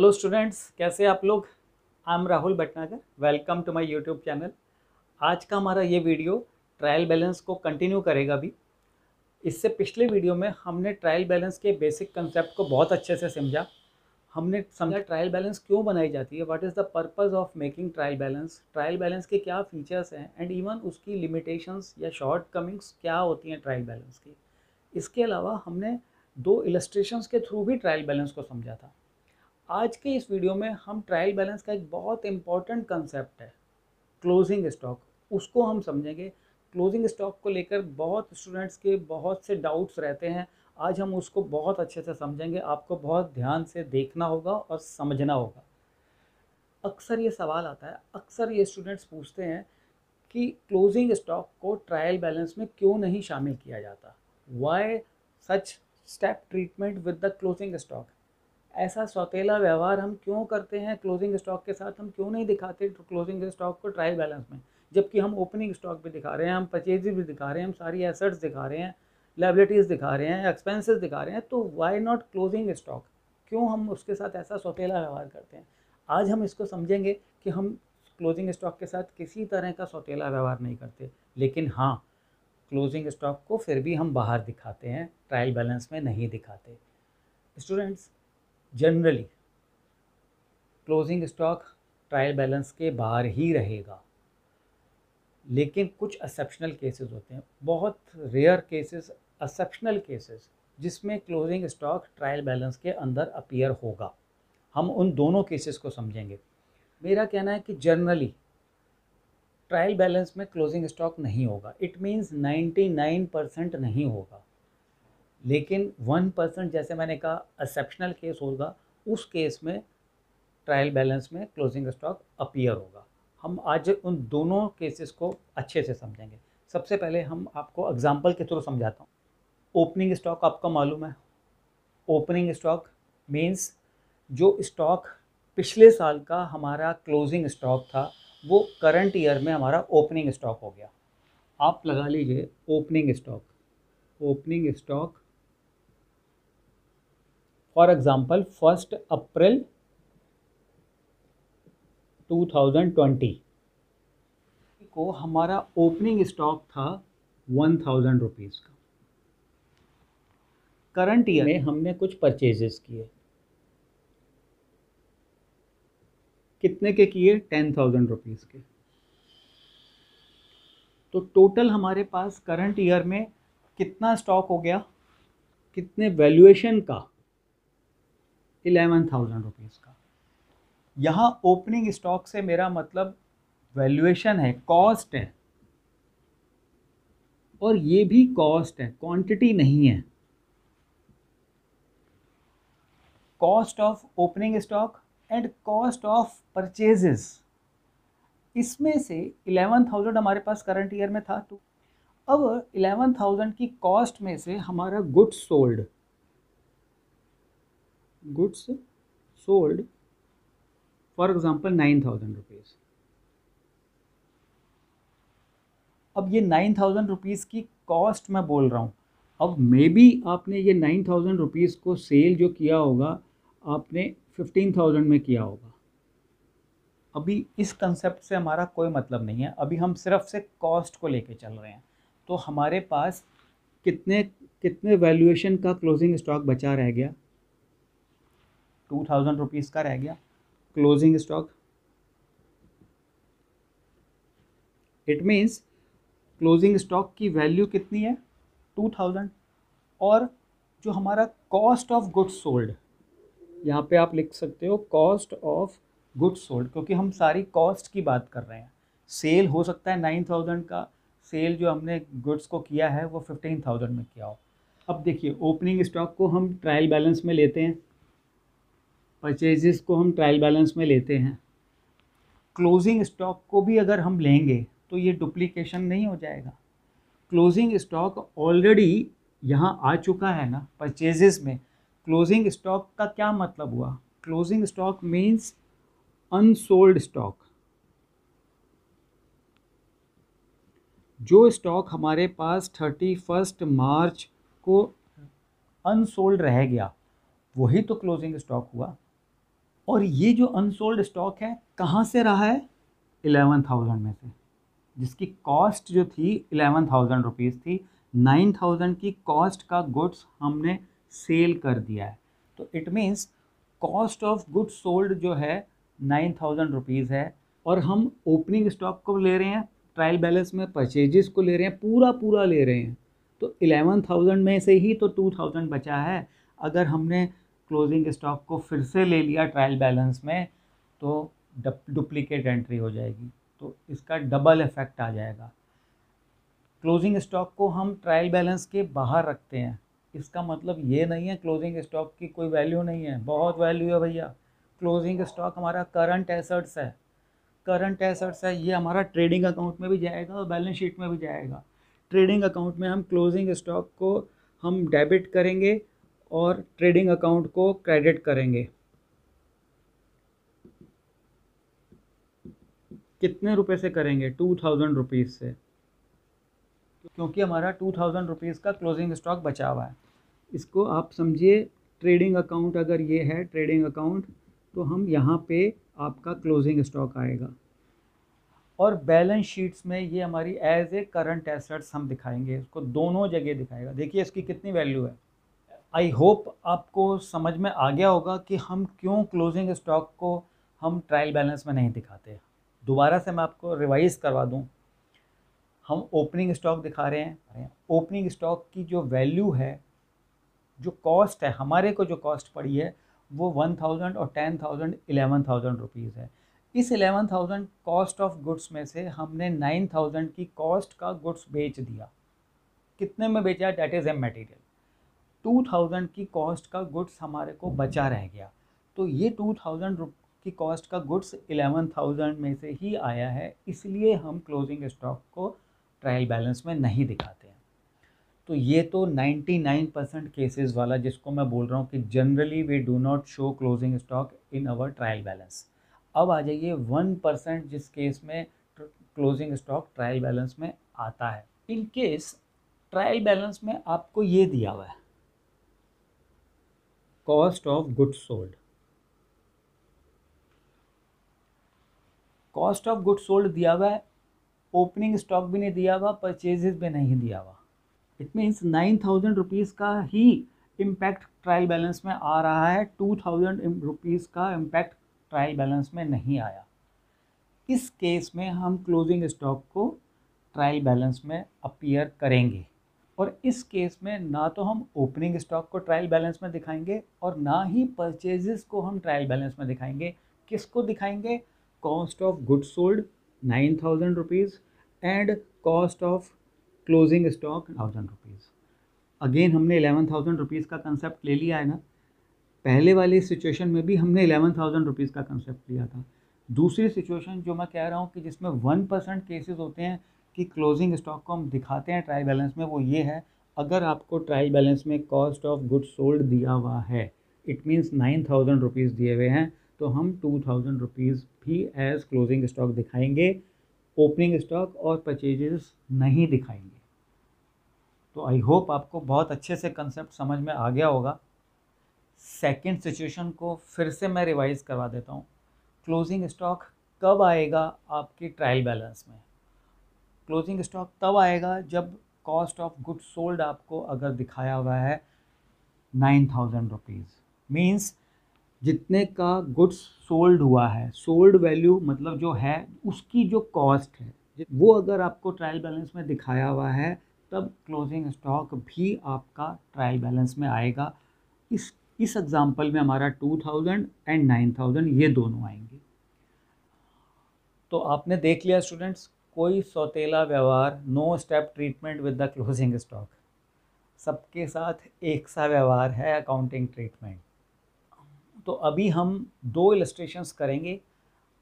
Hello students, कैसे आप लोग? I am Rahul Bhatnagar welcome to my YouTube channel आज का हमारा ये वीडियो ट्रायल बैलेंस को कंटिन्यू करेगा भी इससे पिछले वीडियो में हमने ट्रायल बैलेंस के बेसिक कंसेप्ट को बहुत अच्छे से समझा। हमने समझा ट्रायल बैलेंस क्यों बनाई जाती है? What is the purpose of making trial balance trial balance के क्या फीचर्स हैं? एंड इवन उसकी लिमिटेशंस या शॉर्ट कमिंग्स क्या होती हैं ट्रायल बैलेंस की? इसके अलावा हमने दो इलस्ट्रेशंस के थ्रू भी ट्रायल बैलेंस को समझा था। आज के इस वीडियो में हम ट्रायल बैलेंस का एक बहुत इंपॉर्टेंट कंसेप्ट है क्लोजिंग स्टॉक उसको हम समझेंगे। क्लोजिंग स्टॉक को लेकर बहुत स्टूडेंट्स के बहुत से डाउट्स रहते हैं। आज हम उसको बहुत अच्छे से समझेंगे। आपको बहुत ध्यान से देखना होगा और समझना होगा। अक्सर ये सवाल आता है। अक्सर ये स्टूडेंट्स पूछते हैं कि क्लोजिंग स्टॉक को ट्रायल बैलेंस में क्यों नहीं शामिल किया जाता? Why such step treatment with the closing stock ऐसा सौतेला व्यवहार हम क्यों करते हैं? क्लोजिंग स्टॉक के साथ हम क्यों नहीं दिखाते क्लोजिंग स्टॉक को ट्रायल बैलेंस में? जबकि हम ओपनिंग स्टॉक भी दिखा रहे हैं, हम परचेज भी दिखा रहे हैं, हम सारी एसेट्स दिखा रहे हैं लाइबिलिटीज़ दिखा रहे हैं एक्सपेंसेस दिखा रहे हैं तो वाई नॉट क्लोजिंग स्टॉक क्यों हम उसके साथ ऐसा सौतेला व्यवहार करते हैं? आज हम इसको समझेंगे कि हम क्लोजिंग स्टॉक के साथ किसी तरह का सौतेला व्यवहार नहीं करते। लेकिन हाँ क्लोजिंग स्टॉक को फिर भी हम बाहर दिखाते हैं ट्रायल बैलेंस में नहीं दिखाते। Students generally closing stock trial balance के बाहर ही रहेगा। लेकिन कुछ एक्सेप्शनल केसेस होते हैं। बहुत रेयर केसेस एक्सेप्शनल केसेस जिसमें क्लोजिंग स्टॉक ट्रायल बैलेंस के अंदर अपीयर होगा। हम उन दोनों केसेस को समझेंगे। मेरा कहना है कि जनरली ट्रायल बैलेंस में क्लोजिंग स्टॉक नहीं होगा। इट मीन्स 99 परसेंट नहीं होगा। लेकिन वन परसेंट जैसे मैंने कहा एक्सेप्शनल केस होगा, उस केस में ट्रायल बैलेंस में क्लोजिंग स्टॉक अपीयर होगा। हम आज उन दोनों केसेस को अच्छे से समझेंगे। सबसे पहले हम आपको एग्जांपल के थ्रू समझाता हूँ। ओपनिंग स्टॉक आपका मालूम है। ओपनिंग स्टॉक मीन्स जो स्टॉक पिछले साल का हमारा क्लोजिंग स्टॉक था, वो करंट ईयर में हमारा ओपनिंग स्टॉक हो गया। आप लगा लीजिए opening stock opening stock for example first April 2020 को हमारा ओपनिंग स्टॉक था वन थाउज़ेंड रुपीज़ का। करंट ईयर में हमने कुछ परचेजेस किए। कितने के किए? टेन थाउज़ेंड रुपीज़ के। तो टोटल हमारे पास करंट ईयर में कितना स्टॉक हो गया? कितने वैल्यूएशन का? इलेवन थाउज़ेंड रुपीज़ का। यहाँ ओपनिंग स्टॉक से मेरा मतलब वैल्यूएशन है कॉस्ट है। और ये भी कॉस्ट है क्वांटिटी नहीं है। Cost of opening stock and cost of purchases इसमें से इलेवन थाउज़ेंड हमारे पास करंट ईयर में था तो अब इलेवन थाउज़ेंड की कॉस्ट में से हमारा goods sold sold for example nine thousand rupees अब ये नाइन थाउज़ेंड रुपीज़ की कॉस्ट मैं बोल रहा हूँ। अब मे बी आपने ये नाइन थाउज़ेंड रुपीज़ को सेल जो किया होगा, आपने फिफ्टीन थाउज़ेंड में किया होगा। अभी इस कंसेप्ट से हमारा कोई मतलब नहीं है। अभी हम सिर्फ़ से कॉस्ट को लेके चल रहे हैं। तो हमारे पास कितने कितने वैल्यूएशन का क्लोजिंग स्टॉक बचा रह गया? टू थाउज़ेंड रुपीज़ का रह गया। Closing stock it means closing stock की वैल्यू कितनी है? टू थाउज़ेंड और जो हमारा कॉस्ट ऑफ़ गुड्स सोल्ड यहाँ पे आप लिख सकते हो कॉस्ट ऑफ़ गुड्स सोल्ड क्योंकि हम सारी कॉस्ट की बात कर रहे हैं। सेल हो सकता है नाइन थाउज़ेंड का। सेल जो हमने गुड्स को किया है, वो फिफ्टीन थाउज़ेंड में किया हो। अब देखिए ओपनिंग स्टॉक को हम ट्रायल बैलेंस में लेते हैं। परचेजेस को हम ट्रायल बैलेंस में लेते हैं। क्लोजिंग स्टॉक को भी अगर हम लेंगे तो ये डुप्लीकेशन नहीं हो जाएगा। क्लोजिंग स्टॉक ऑलरेडी यहाँ आ चुका है ना परचेजेस में। क्लोजिंग स्टॉक का क्या मतलब हुआ? Closing stock means unsold stock जो स्टॉक हमारे पास थर्टी फ़र्स्ट मार्च को अनसोल्ड रह गया, वही तो क्लोजिंग स्टॉक हुआ। और ये जो अनसोल्ड स्टॉक है, कहाँ से रहा है? इलेवन थाउज़ेंड में से। जिसकी कॉस्ट जो थी इलेवन थाउज़ेंड रुपीज़ थी नाइन थाउज़ेंड की कॉस्ट का गुड्स हमने सेल कर दिया है। तो it means cost of goods sold जो है नाइन थाउज़ेंड रुपीज़ है और हम ओपनिंग स्टॉक को ले रहे हैं ट्रायल बैलेंस में परचेजेस को ले रहे हैं पूरा पूरा ले रहे हैं। तो इलेवन थाउज़ेंड में से ही तो टू थाउज़ेंड बचा है। अगर हमने क्लोजिंग स्टॉक को फिर से ले लिया ट्रायल बैलेंस में तो डुप्लीकेट एंट्री हो जाएगी। तो इसका डबल इफ़ेक्ट आ जाएगा। क्लोजिंग स्टॉक को हम ट्रायल बैलेंस के बाहर रखते हैं। इसका मतलब ये नहीं है क्लोजिंग स्टॉक की कोई वैल्यू नहीं है। बहुत वैल्यू है भैया। क्लोजिंग स्टॉक हमारा करंट एसेट्स है। करंट एसेट्स है, ये हमारा ट्रेडिंग अकाउंट में भी जाएगा और बैलेंस शीट में भी जाएगा। ट्रेडिंग अकाउंट में हम क्लोजिंग स्टॉक को हम डेबिट करेंगे। और ट्रेडिंग अकाउंट को क्रेडिट करेंगे। कितने रुपए से करेंगे? टू थाउज़ेंड रुपीज़ से। क्योंकि हमारा टू थाउज़ेंड रुपीज़ का क्लोजिंग स्टॉक बचा हुआ है। इसको आप समझिए ट्रेडिंग अकाउंट अगर ये है ट्रेडिंग अकाउंट तो हम यहाँ पे आपका क्लोजिंग स्टॉक आएगा। और बैलेंस शीट्स में ये हमारी एज ए करंट एसेट्स हम दिखाएँगे। इसको दोनों जगह दिखाएगा। देखिए इसकी कितनी वैल्यू है। आई होप आपको समझ में आ गया होगा कि हम क्यों क्लोजिंग स्टॉक को हम ट्रायल बैलेंस में नहीं दिखाते। दोबारा से मैं आपको रिवाइज करवा दूँ। हम ओपनिंग स्टॉक दिखा रहे हैं ओपनिंग स्टॉक की जो वैल्यू है, जो कॉस्ट है, हमारे को जो कॉस्ट पड़ी है, वो वन थाउज़ेंड और ten thousand eleven thousand rupees है। इस eleven thousand cost of goods में से हमने नाइन थाउज़ेंड की कॉस्ट का गुड्स बेच दिया। कितने में बेचा? That is immaterial two thousand की कॉस्ट का गुड्स हमारे को बचा रह गया। तो ये टू थाउज़ेंड की कॉस्ट का गुड्स एलेवन थाउज़ेंड में से ही आया है, इसलिए हम क्लोजिंग स्टॉक को ट्रायल बैलेंस में नहीं दिखाते हैं। तो ये तो 99 परसेंट केसेज़ वाला जिसको मैं बोल रहा हूँ कि generally we do not show closing stock in our trial balance अब आ जाइए वन परसेंट जिस केस में क्लोजिंग स्टॉक ट्रायल बैलेंस में आता है। इन केस ट्रायल बैलेंस में आपको ये दिया हुआ है। Cost of goods sold cost of goods sold दिया हुआ है ओपनिंग स्टॉक भी नहीं दिया हुआ परचेजेस भी नहीं दिया हुआ। It means nine thousand rupees का ही इम्पैक्ट ट्रायल बैलेंस में आ रहा है टू थाउज़ेंड रुपीज़ का इम्पैक्ट ट्रायल बैलेंस में नहीं आया। इस केस में हम क्लोजिंग स्टॉक को ट्रायल बैलेंस में अपीयर करेंगे। और इस केस में ना तो हम ओपनिंग स्टॉक को ट्रायल बैलेंस में दिखाएँगे और ना ही परचेजेस को हम ट्रायल बैलेंस में दिखाएँगे। किसको दिखाएँगे? Cost of good sold nine thousand rupees and cost of closing stock thousand rupees again हमने एलेवन थाउज़ेंड रुपीज़ का कंसेप्ट ले लिया है ना। पहले वाली सिचुएशन में भी हमने एलेवन थाउज़ेंड रुपीज़ का कंसेप्ट लिया था। दूसरी सिचुएशन जो मैं कह रहा हूँ कि जिसमें वन परसेंट केसेज होते हैं कि क्लोजिंग स्टॉक को हम दिखाते हैं ट्रायल बैलेंस में, वो ये है, अगर आपको ट्रायल बैलेंस में कॉस्ट ऑफ़ गुड्स सोल्ड दिया हुआ है it means nine thousand rupees दिए हुए हैं तो हम टू थाउज़ेंड रुपीज़ भी एज क्लोजिंग स्टॉक दिखाएँगे ओपनिंग स्टॉक और परचेजेस नहीं दिखाएँगे। तो आई होप आपको बहुत अच्छे से कंसेप्ट समझ में आ गया होगा। सेकेंड सिचुएशन को फिर से मैं रिवाइज़ करवा देता हूँ। क्लोजिंग स्टॉक कब आएगा आपके ट्रायल बैलेंस में? क्लोजिंग स्टॉक तब आएगा जब कॉस्ट ऑफ़ गुड सोल्ड आपको अगर दिखाया हुआ है नाइन थाउज़ेंड रुपीज़ मीन्स जितने का गुड्स सोल्ड हुआ है सोल्ड वैल्यू मतलब जो है, उसकी जो कॉस्ट है, वो अगर आपको ट्रायल बैलेंस में दिखाया हुआ है, तब क्लोजिंग स्टॉक भी आपका ट्रायल बैलेंस में आएगा। इस इस एग्ज़ाम्पल में हमारा two thousand and nine thousand ये दोनों आएँगे। तो आपने देख लिया स्टूडेंट्स कोई सौतेला व्यवहार no step treatment with the closing stock सबके साथ एक सा व्यवहार है अकाउंटिंग ट्रीटमेंट तो अभी हम दो इलस्ट्रेशंस करेंगे।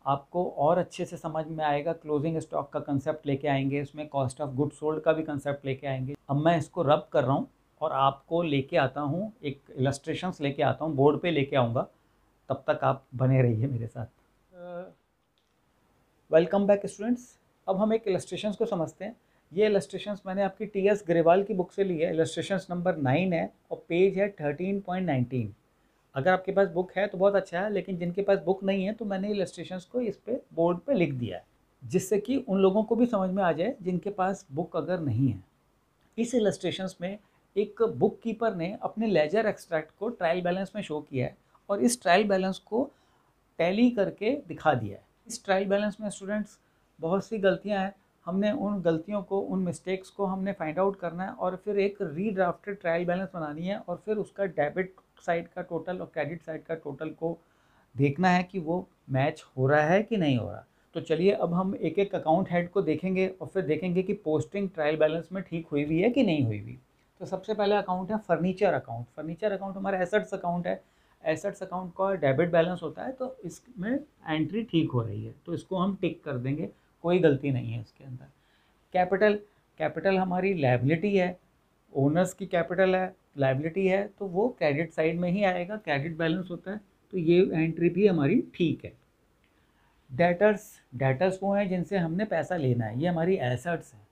आपको और अच्छे से समझ में आएगा क्लोजिंग स्टॉक का कंसेप्ट लेके आएँगे उसमें कॉस्ट ऑफ़ गुड सोल्ड का भी कंसेप्ट लेके आएँगे। अब मैं इसको रब कर रहा हूँ और आपको लेके आता हूँ एक इलस्ट्रेशंस लेके आता हूँ बोर्ड पे लेके आऊँगा। तब तक आप बने रहिए मेरे साथ। वेलकम बैक स्टूडेंट्स अब हम एक इलस्ट्रेशंस को समझते हैं। ये इलस्ट्रेशंस मैंने आपकी टी एस ग्रेवाल की बुक से ली है। इलस्ट्रेशंस नंबर नाइन है और पेज है थर्टीन पॉइंट नाइनटीन अगर आपके पास बुक है तो बहुत अच्छा है, लेकिन जिनके पास बुक नहीं है तो मैंने इलस्ट्रेशंस को इस पे बोर्ड पे लिख दिया है, जिससे कि उन लोगों को भी समझ में आ जाए जिनके पास बुक अगर नहीं है। इस इलस्ट्रेशंस में एक बुक कीपर ने अपने लेजर एक्सट्रैक्ट को ट्रायल बैलेंस में शो किया है और इस ट्रायल बैलेंस को टैली करके दिखा दिया है। इस ट्रायल बैलेंस में स्टूडेंट्स बहुत सी गलतियाँ हैं। हमने उन गलतियों को, उन मिस्टेक्स को हमने फाइंड आउट करना है और फिर एक रीड्राफ्टेड ट्रायल बैलेंस बनानी है और फिर उसका डेबिट साइड का टोटल और क्रेडिट साइड का टोटल को देखना है कि वो मैच हो रहा है कि नहीं हो रहा। तो चलिए अब हम एक एक अकाउंट हेड को देखेंगे और फिर देखेंगे कि पोस्टिंग ट्रायल बैलेंस में ठीक हुई हुई है कि नहीं हुई हुई तो सबसे पहले अकाउंट है फर्नीचर अकाउंट फर्नीचर अकाउंट हमारा एसेट्स अकाउंट है। एसेट्स अकाउंट का डेबिट बैलेंस होता है तो इसमें एंट्री ठीक हो रही है। तो इसको हम टिक कर देंगे। कोई गलती नहीं है उसके अंदर। कैपिटल कैपिटल हमारी लाइबिलिटी है ओनर्स की कैपिटल है लाइबिलिटी है तो वो क्रेडिट साइड में ही आएगा क्रेडिट बैलेंस होता है तो ये एंट्री भी हमारी ठीक है। डेटर्स डेटर्स वो हैं जिनसे हमने पैसा लेना है, ये हमारी एसेट्स हैं।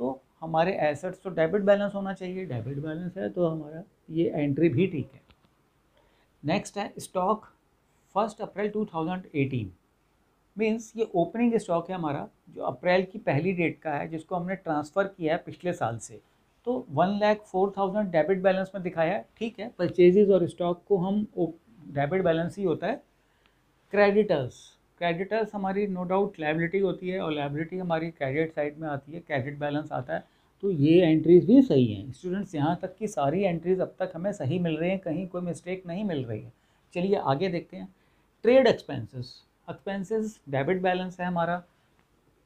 तो हमारे एसेट्स तो डेबिट बैलेंस होना चाहिए डेबिट बैलेंस है तो हमारा ये एंट्री भी ठीक है। नेक्स्ट है स्टॉक फ़र्स्ट अप्रैल 2018 मीन्स ये ओपनिंग स्टॉक है हमारा, जो अप्रैल की पहली डेट का है, जिसको हमने ट्रांसफ़र किया है पिछले साल से। तो one lakh four thousand debit balance में दिखाया है, ठीक है? परचेजेज और स्टॉक को हम डेबिट बैलेंस ही होता है। क्रेडिटर्स क्रेडिटर्स हमारी नो डाउट लाइबिलिटी होती है, और लाइबिलिटी हमारी क्रेडिट साइड में आती है क्रेडिट बैलेंस आता है। तो ये एंट्रीज भी सही हैं। स्टूडेंट्स यहाँ तक की सारी एंट्रीज अब तक हमें सही मिल रही हैं, कहीं कोई मिस्टेक नहीं मिल रही है। चलिए आगे देखते हैं। Trade expenses expenses debit balance है हमारा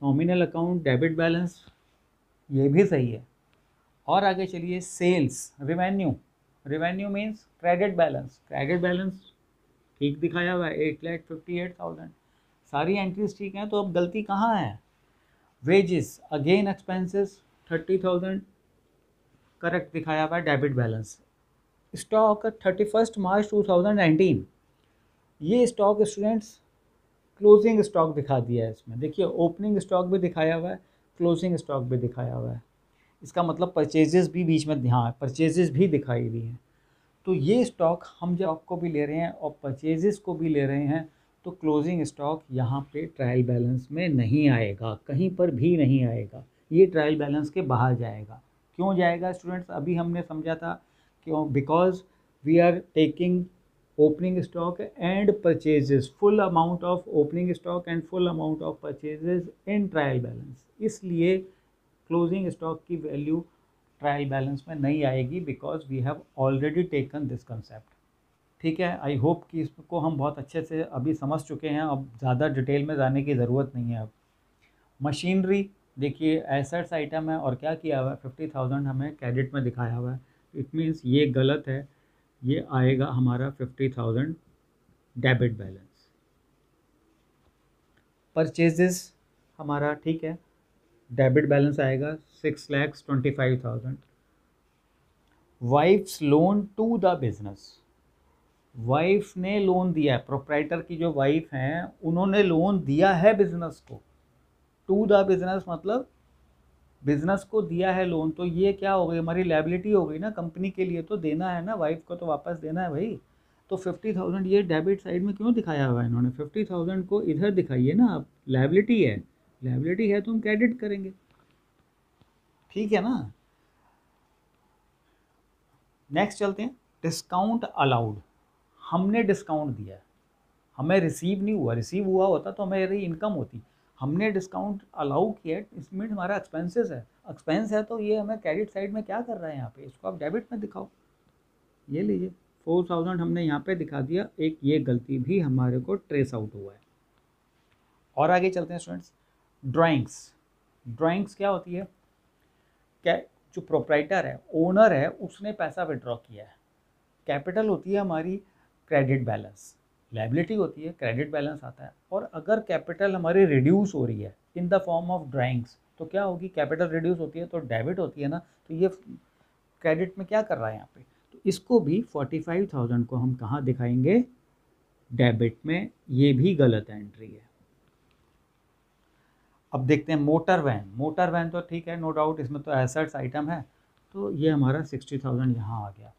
नॉमिनल अकाउंट डेबिट बैलेंस ये भी सही है। और आगे चलिए sales revenue revenue means credit balance credit balance ठीक दिखाया हुआ है eight lakh fifty eight thousand सारी एंट्रीज ठीक हैं तो अब गलती कहाँ है? Wages again expenses thirty thousand correct दिखाया हुआ है debit balance stock thirty first March two thousand nineteen ये स्टॉक स्टूडेंट्स क्लोजिंग स्टॉक दिखा दिया है इसमें। देखिए ओपनिंग स्टॉक भी दिखाया हुआ है क्लोजिंग स्टॉक भी दिखाया हुआ है। इसका मतलब परचेजेस भी बीच में हाँ परचेजेस भी दिखाई हुई हैं। तो ये स्टॉक हम जब आपको भी ले रहे हैं और परचेजेस को भी ले रहे हैं तो क्लोजिंग स्टॉक यहाँ पे ट्रायल बैलेंस में नहीं आएगा, कहीं पर भी नहीं आएगा। ये ट्रायल बैलेंस के बाहर जाएगा। क्यों जाएगा स्टूडेंट्स अभी हमने समझा था, क्यों? Because we are taking opening stock and purchases full amount of opening stock and full amount of purchases in trial balance इसलिए क्लोजिंग स्टॉक की वैल्यू ट्रायल बैलेंस में नहीं आएगी because we have already taken this concept ठीक है? I hope कि इसको हम बहुत अच्छे से अभी समझ चुके हैं। अब ज़्यादा डिटेल में जाने की ज़रूरत नहीं है अब। मशीनरी देखिए एसेट्स आइटम है और क्या किया हुआ है? फिफ्टी थाउज़ेंड हमें क्रेडिट में दिखाया हुआ है। इट मीन्स ये गलत है। ये आएगा हमारा fifty thousand debit balance purchases हमारा ठीक है। डेबिट बैलेंस आएगा six lakhs twenty five thousand wife's loan to the business wife ने लोन दिया है। प्रोप्राइटर की जो वाइफ हैं, उन्होंने लोन दिया है बिज़नेस को। टू द बिज़नेस मतलब बिज़नेस को दिया है लोन तो ये क्या हो गई? हमारी लाइबिलिटी हो गई ना कंपनी के लिए तो देना है ना वाइफ को तो वापस देना है भाई। तो फिफ्टी थाउज़ेंड ये डेबिट साइड में क्यों दिखाया हुआ है इन्होंने? फिफ्टी थाउज़ेंड को इधर दिखाइए ना आप लाइबिलिटी है। लाइबिलिटी है तो हम क्रेडिट करेंगे। ठीक है ना? नेक्स्ट चलते हैं। डिस्काउंट अलाउड हमने डिस्काउंट दिया। हमें रिसीव नहीं हुआ। रिसीव हुआ होता तो हमें इनकम होती। हमने डिस्काउंट अलाउ किया है, इसमें हमारा एक्सपेंसेस है। एक्सपेंस है तो ये हमें क्रेडिट साइड में क्या कर रहा है यहाँ पे? इसको आप डेबिट में दिखाओ। ये लीजिए फोर थाउज़ेंड हमने यहाँ पे दिखा दिया। एक ये गलती भी हमारे को ट्रेस आउट हुआ है। और आगे चलते हैं स्टूडेंट्स ड्राइंग्स ड्राइंग्स क्या होती है? क्या जो प्रोप्राइटर है ओनर है, उसने पैसा विड्रॉ किया है। कैपिटल होती है हमारी क्रेडिट बैलेंस लाइबिलिटी होती है क्रेडिट बैलेंस आता है। और अगर कैपिटल हमारी रिड्यूस हो रही है in the form of drawings तो क्या होगी? कैपिटल रिड्यूस होती है तो डेबिट होती है ना तो ये क्रेडिट में क्या कर रहा है यहाँ पे? तो इसको भी फोर्टी फाइव थाउज़ेंड को हम कहाँ दिखाएँगे? डेबिट में, ये भी गलत एंट्री है। अब देखते हैं मोटर वैन मोटर वैन तो ठीक है नो डाउट इसमें तो एसेट्स आइटम है तो ये हमारा सिक्सटी थाउज़ेंड यहाँ आ गया।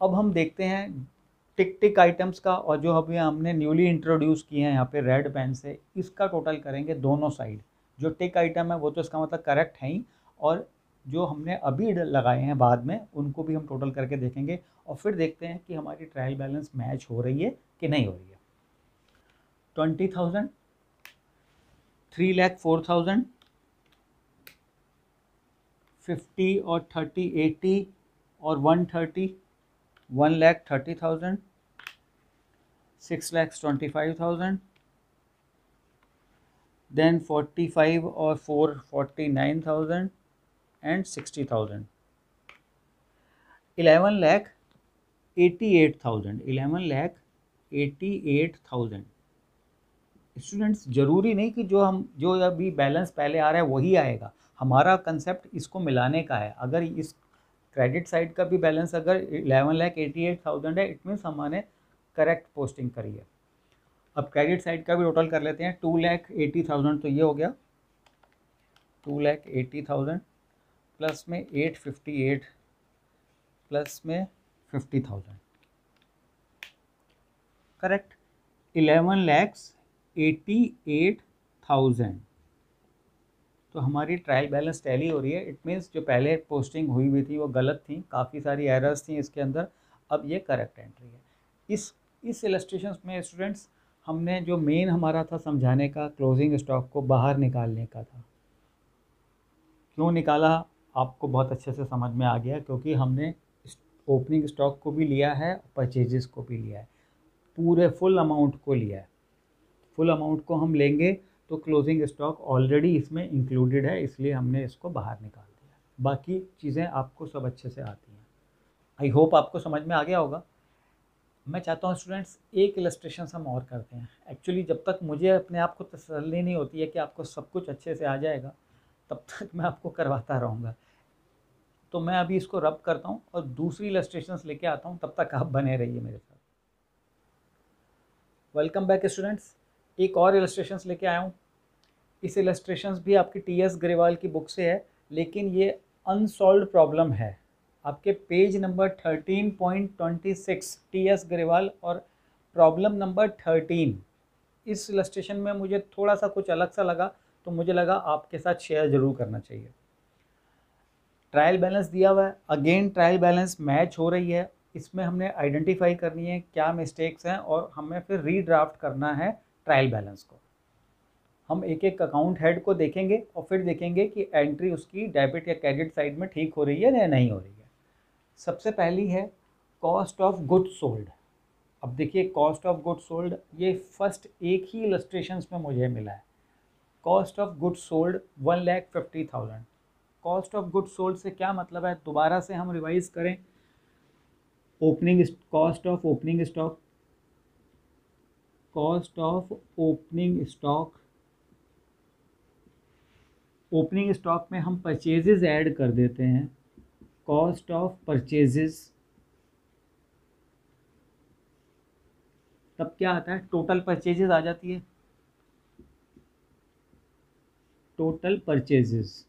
अब हम देखते हैं टिक टिक आइटम्स का और जो अभी हमने न्यूली इंट्रोड्यूस किए हैं यहाँ पे रेड पेन से, इसका टोटल करेंगे दोनों साइड जो टिक आइटम है, वो तो इसका मतलब करेक्ट है ही और जो हमने अभी लगाए हैं बाद में, उनको भी हम टोटल करके देखेंगे और फिर देखते हैं कि हमारी ट्रायल बैलेंस मैच हो रही है कि नहीं हो रही है। Twenty thousand three lakh four thousand fifty और थर्टी एटी और one thirty one lakh thirty thousand six lakhs twenty five thousand then 45 or 4 49000 and 60000 11 lakh 88000 11 lakh 88000 students ज़रूरी नहीं कि जो हम, जो अभी बैलेंस पहले आ रहा है, वही आएगा। हमारा कंसेप्ट इसको मिलाने का है। अगर इस क्रेडिट साइड का भी बैलेंस अगर 11 लाख एटी एट थाउज़ेंड है इट मीन्स हमने करेक्ट पोस्टिंग करी है अब क्रेडिट साइड का भी टोटल कर लेते हैं टू लैख एटी थाउज़ेंड तो ये हो गया। Two lakh eighty thousand plus में एट फिफ्टी एट प्लस में fifty thousand correct eleven lakhs eighty eight thousand तो हमारी ट्रायल बैलेंस टैली हो रही है। इट मीन्स जो पहले पोस्टिंग हुई हुई थी वो गलत थी, काफ़ी सारी एरर्स थी इसके अंदर। अब ये करेक्ट एंट्री है। इस इस इलस्ट्रेशन में स्टूडेंट्स हमने जो मेन हमारा था समझाने का क्लोजिंग स्टॉक को बाहर निकालने का था। क्यों निकाला? आपको बहुत अच्छे से समझ में आ गया, क्योंकि हमने ओपनिंग स्टॉक को भी लिया है परचेजेस को भी लिया है। पूरे फुल अमाउंट को लिया है। फुल अमाउंट को हम लेंगे तो क्लोजिंग स्टॉक ऑलरेडी इसमें इंक्लूडेड है, इसलिए हमने इसको बाहर निकाल दिया। बाकी चीज़ें आपको सब अच्छे से आती हैं। आई होप आपको समझ में आ गया होगा। मैं चाहता हूँ स्टूडेंट्स एक इलस्ट्रेशन हम और करते हैं। एक्चुअली जब तक मुझे अपने आप को तसली नहीं होती है कि आपको सब कुछ अच्छे से आ जाएगा, तब तक मैं आपको करवाता रहूँगा। तो मैं अभी इसको रब करता हूँ और दूसरी इलस्ट्रेशन लेके आता हूँ, तब तक आप बने रहिए मेरे साथ। वेलकम बैक स्टूडेंट्स एक और इलस्ट्रेशन लेके आया हूँ। इस इलस्ट्रेशन भी आपकी टी एस ग्रेवाल की बुक से है, लेकिन ये अनसॉल्व प्रॉब्लम है। आपके page number thirteen point twenty six T S Grewal और प्रॉब्लम नंबर थर्टीन इस इलस्ट्रेशन में मुझे थोड़ा सा कुछ अलग सा लगा तो मुझे लगा आपके साथ शेयर ज़रूर करना चाहिए। ट्रायल बैलेंस दिया हुआ है। अगेन ट्रायल बैलेंस मैच हो रही है। इसमें हमने आइडेंटिफाई करनी है क्या मिस्टेक्स हैं और हमें फिर रीड्राफ्ट करना है। ट्रायल बैलेंस को। हम एक एक अकाउंट हेड को देखेंगे और फिर देखेंगे कि एंट्री उसकी डेबिट या क्रेडिट साइड में ठीक हो रही है या नहीं हो रही है। सबसे पहली है कॉस्ट ऑफ़ गुड सोल्ड। अब देखिए कॉस्ट ऑफ़ गुड सोल्ड, ये फ़र्स्ट एक ही इलस्ट्रेशन में मुझे मिला है। Cost of good sold one lakh fifty thousand. Cost of good sold से क्या मतलब है? दोबारा से हम रिवाइज करें। Opening cost of opening stock cost of opening stock opening stock में हम परचेजेज ऐड कर देते हैं। कॉस्ट ऑफ़ परचेजेस तब क्या आता है? टोटल परचेजेस आ जाती है। टोटल परचेजेस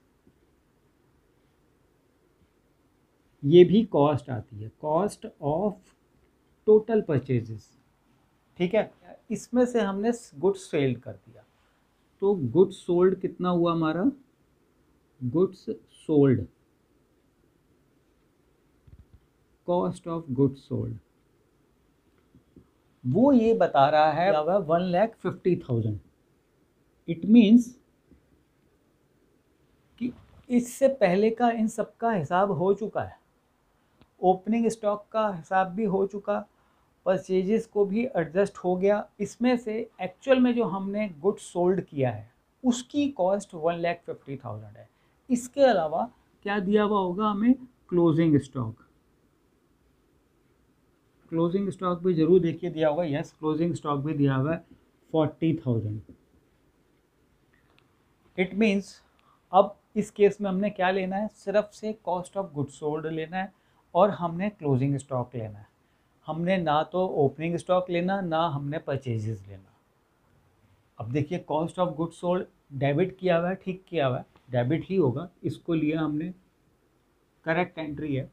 ये भी कॉस्ट आती है। कॉस्ट ऑफ़ टोटल परचेजेस ठीक है? इसमें से हमने गुड्स सेल्ड कर दिया। तो गुड्स सोल्ड कितना हुआ हमारा? Goods sold. Cost of goods sold. वो ये बता रहा है one lakh fifty thousand. It means कि इससे पहले का इन सब का हिसाब हो चुका है। ओपनिंग स्टॉक का हिसाब भी हो चुका। परचेजेस को भी एडजस्ट हो गया। इसमें से एक्चुअल में जो हमने गुड्स सोल्ड किया है, उसकी cost one lakh fifty thousand है। इसके अलावा क्या दिया हुआ होगा हमें? क्लोजिंग स्टॉक क्लोजिंग स्टॉक भी ज़रूर देखिए दिया होगा। यस क्लोजिंग स्टॉक भी दिया हुआ है फोर्टी थाउज़ेंड इट मीन्स अब इस केस में हमने क्या लेना है? सिर्फ़ से कॉस्ट ऑफ़ गुड सोल्ड लेना है और हमने क्लोजिंग स्टॉक लेना है। हमने ना तो ओपनिंग स्टॉक लेना, ना हमने परचेजेस लेना। अब देखिए cost of good sold debit किया हुआ है, ठीक किया हुआ है। डेबिट ही होगा, इसको लिया हमने। करेक्ट एंट्री है।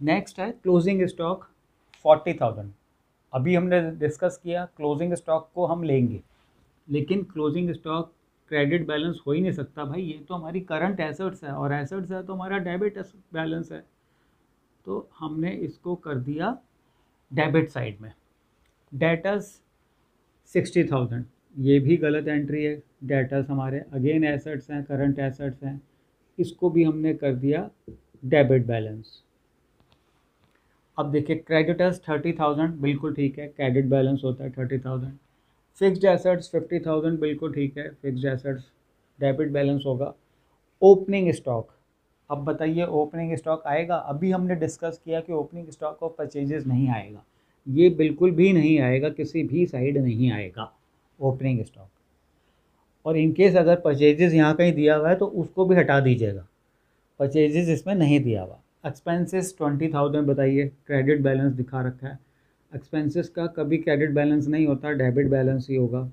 नेक्स्ट है क्लोजिंग स्टॉक फोर्टी थाउज़ेंड अभी हमने डिस्कस किया क्लोजिंग स्टॉक को हम लेंगे। लेकिन क्लोजिंग स्टॉक क्रेडिट बैलेंस हो ही नहीं सकता भाई, ये तो हमारी करंट एसेट्स है, और एसेट्स है तो हमारा डेबिट बैलेंस है। तो हमने इसको कर दिया डेबिट साइड में। डेटर्स सिक्सटी थाउज़ेंड ये भी गलत एंट्री है। डेटर्स हमारे अगेन एसेट्स हैं करंट एसेट्स हैं। इसको भी हमने कर दिया डेबिट बैलेंस अब देखिए क्रेडिटर्स थर्टी थाउज़ेंड बिल्कुल ठीक है। क्रेडिट बैलेंस होता है thirty thousand fixed assets fifty thousand बिल्कुल ठीक है। फिक्स्ड एसेट्स डेबिट बैलेंस होगा। ओपनिंग स्टॉक अब बताइए ओपनिंग स्टॉक आएगा? अभी हमने डिस्कस किया कि ओपनिंग स्टॉक ऑफ़ परचेजेस नहीं आएगा। ये बिल्कुल भी नहीं आएगा, किसी भी साइड नहीं आएगा ओपनिंग स्टॉक और इनकेस अगर परचेजेस यहाँ कहीं दिया हुआ है तो उसको भी हटा दीजिएगा। परचेजेस इसमें नहीं दिया हुआ। एक्सपेंसेस ट्वेंटी थाउज़ेंड बताइए। क्रेडिट बैलेंस दिखा रखा है। एक्सपेंसेस का कभी क्रेडिट बैलेंस नहीं होता डेबिट बैलेंस ही होगा।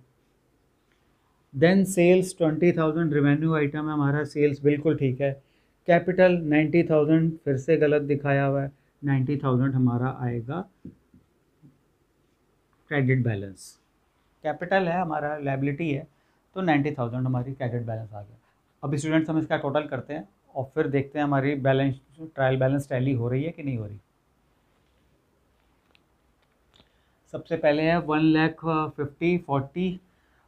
Then sales twenty thousand revenue item है। हमारा सेल्स बिल्कुल ठीक है। कैपिटल नाइन्टी थाउज़ेंड फिर से गलत दिखाया हुआ है। नाइन्टी थाउज़ेंड हमारा आएगा क्रेडिट बैलेंस। कैपिटल है, हमारा लाइबिलिटी है तो नाइन्टी थाउज़ेंड हमारी क्रेडिट बैलेंस आ गया। अब स्टूडेंट्स हम इसका टोटल करते हैं और फिर देखते हैं हमारी बैलेंस ट्रायल बैलेंस टैली हो रही है कि नहीं हो रही। सबसे पहले है one lakh fifty, forty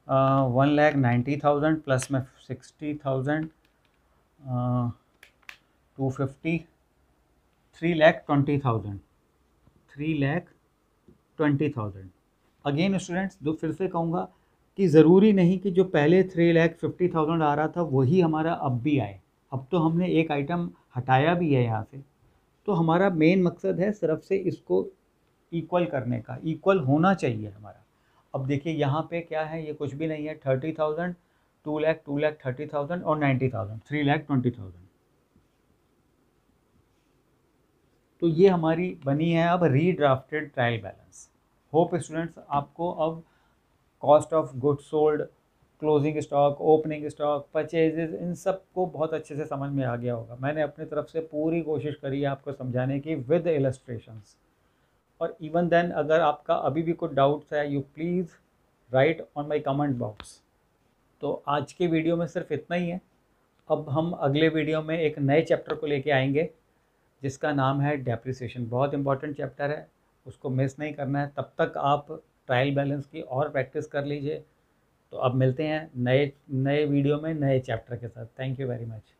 one lakh ninety thousand plus में sixty thousand two fifty three lakh twenty thousand three lakh twenty thousand again students दो फिर से कहूँगा कि ज़रूरी नहीं कि जो पहले थ्री लैख फिफ्टी थाउज़ेंड आ रहा था, वही हमारा अब भी आए। अब तो हमने एक आइटम हटाया भी है यहाँ से। तो हमारा मेन मकसद है सिर्फ़ से इसको इक्वल करने का। इक्वल होना चाहिए हमारा। अब देखिए यहाँ पे क्या है, ये कुछ भी नहीं है। Thirty thousand two lakh two lakh thirty thousand और ninety thousand three lakh twenty thousand तो ये हमारी बनी है अब redrafted trial balance hope students आपको अब cost of good sold closing stock opening stock purchases इन सबको बहुत अच्छे से समझ में आ गया होगा। मैंने अपनी तरफ़ से पूरी कोशिश करी है आपको समझाने की विद इलस्ट्रेशंस और इवन देन अगर आपका अभी भी कुछ डाउट्स है you please write on my comment box तो आज के वीडियो में सिर्फ़ इतना ही है। अब हम अगले वीडियो में एक नए चैप्टर को लेके आएँगे। जिसका नाम है डेप्रिसिएशन बहुत इंपॉर्टेंट चैप्टर है, उसको मिस नहीं करना है। तब तक आप ट्रायल बैलेंस की और प्रैक्टिस कर लीजिए। तो अब मिलते हैं नए नए वीडियो में नए चैप्टर के साथ। Thank you very much